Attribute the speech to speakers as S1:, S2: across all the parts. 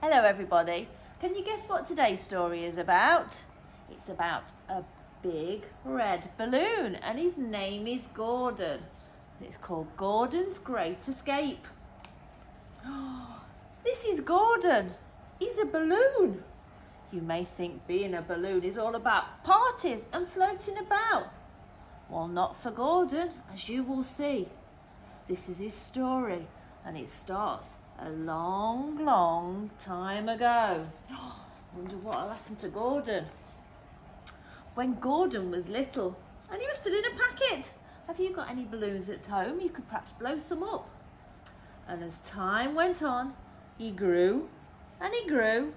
S1: Hello, everybody. Can you guess what today's story is about? It's about a big red balloon, and his name is Gordon. It's called Gordon's Great Escape. This is Gordon. He's a balloon. You may think being a balloon is all about parties and floating about. Well, not for Gordon, as you will see. This is his story, and it starts a long, long time ago. Wonder what'll happen to Gordon. When Gordon was little, and he was still in a packet. Have you got any balloons at home? You could perhaps blow some up. And as time went on, he grew and he grew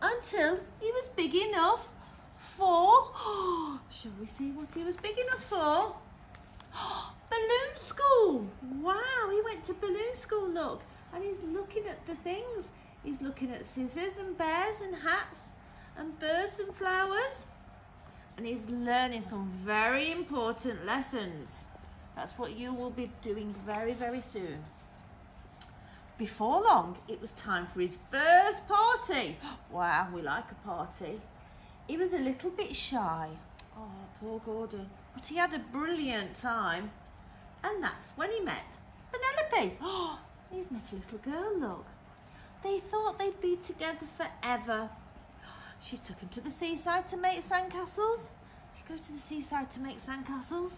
S1: until he was big enough for, shall we see what he was big enough for? balloon school. Wow, he went to balloon school, look. And he's looking at the things. He's looking at scissors and bears and hats and birds and flowers. And he's learning some very important lessons. That's what you will be doing very, very soon. Before long, it was time for his first party. Wow, we like a party. He was a little bit shy. Oh, poor Gordon. But he had a brilliant time. And that's when he met Penelope. Oh, He's met a little girl, look. They thought they'd be together forever. She took him to the seaside to make sandcastles. She go to the seaside to make sandcastles.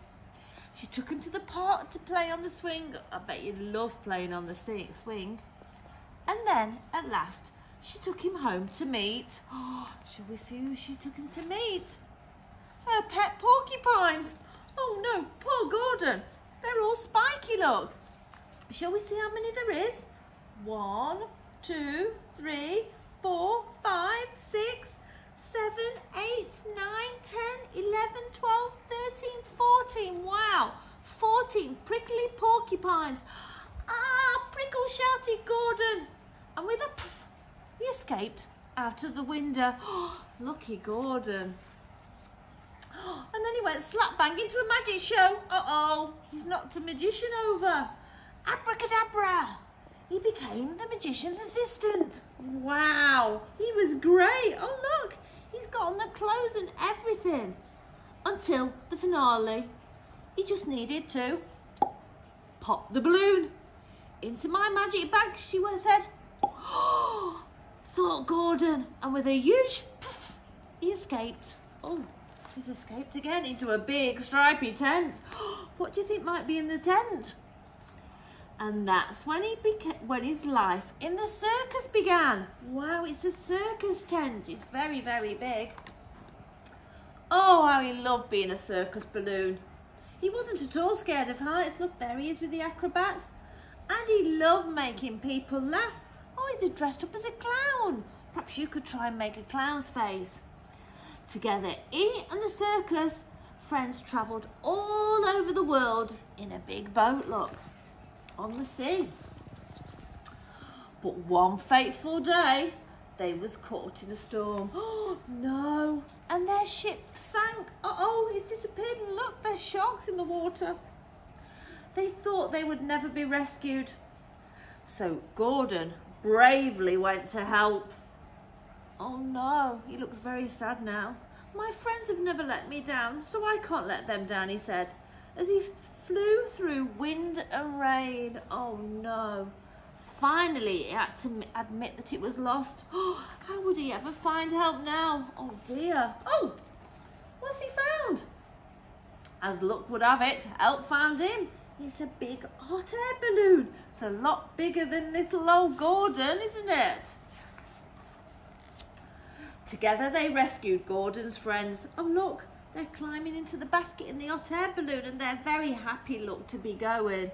S1: She took him to the park to play on the swing. I bet you love playing on the swing. And then, at last, she took him home to meet. Oh, shall we see who she took him to meet? Her pet porcupines. Oh no, poor Gordon. They're all spiky, look. Shall we see how many there is? One, two, three, four, five, six, seven, eight, nine, ten, eleven, twelve, thirteen, fourteen. Wow, 14 prickly porcupines. Ah, Prickle shouted Gordon. And with a puff, he escaped out of the window. Oh, lucky Gordon. And then he went slap bang into a magic show. Uh-oh, he's knocked a magician over. Abracadabra. He became the magician's assistant. Wow, he was great. Oh, look, he's got on the clothes and everything. Until the finale. He just needed to pop the balloon into my magic bag, she said. Oh, thought Gordon. And with a huge poof, he escaped. Oh, he's escaped again into a big stripy tent. What do you think might be in the tent? And that's when he became, when his life in the circus began. Wow, it's a circus tent. It's very, very big. Oh, how he loved being a circus balloon. He wasn't at all scared of heights. Look, there he is with the acrobats. And he loved making people laugh. Oh, he's dressed up as a clown. Perhaps you could try and make a clown's face. Together, he and the circus friends travelled all over the world in a big boat, look on the sea. But one fateful day, they was caught in a storm. Oh, no. And their ship sank. Uh-oh, it's disappeared. Look, there's sharks in the water. They thought they would never be rescued. So Gordon bravely went to help. Oh no, he looks very sad now. My friends have never let me down, so I can't let them down, he said, as he flew through wind and rain. Oh no. Finally, he had to admit that it was lost. Oh, how would he ever find help now? Oh dear. Oh, what's he found? As luck would have it, help found him. It's a big hot air balloon. It's a lot bigger than little old Gordon, isn't it? Together they rescued Gordon's friends. Oh look, they're climbing into the basket in the hot air balloon and they're very happy, look, to be going.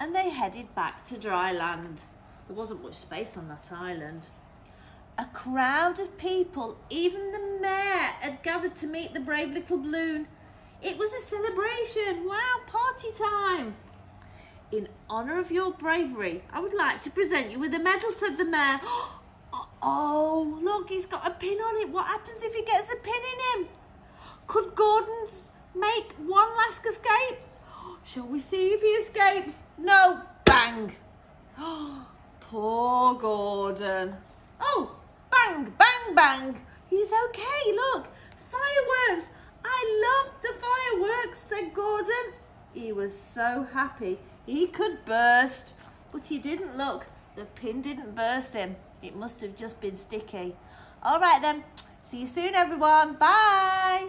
S1: And they headed back to dry land. There wasn't much space on that island. A crowd of people, even the mayor, had gathered to meet the brave little balloon. It was a celebration. Wow, party time. In honour of your bravery, I would like to present you with a medal, said the mayor. Oh, look, he's got a pin on it. What happens if he gets a pin in him? Could Gordon make one last escape? Shall we see if he escapes? No, bang. Poor Gordon. Oh, bang, bang, bang. He's okay, look. Fireworks. I love the fireworks, said Gordon. He was so happy he could burst. But he didn't look. The pin didn't burst him. It must have just been sticky. All right then. See you soon, everyone. Bye.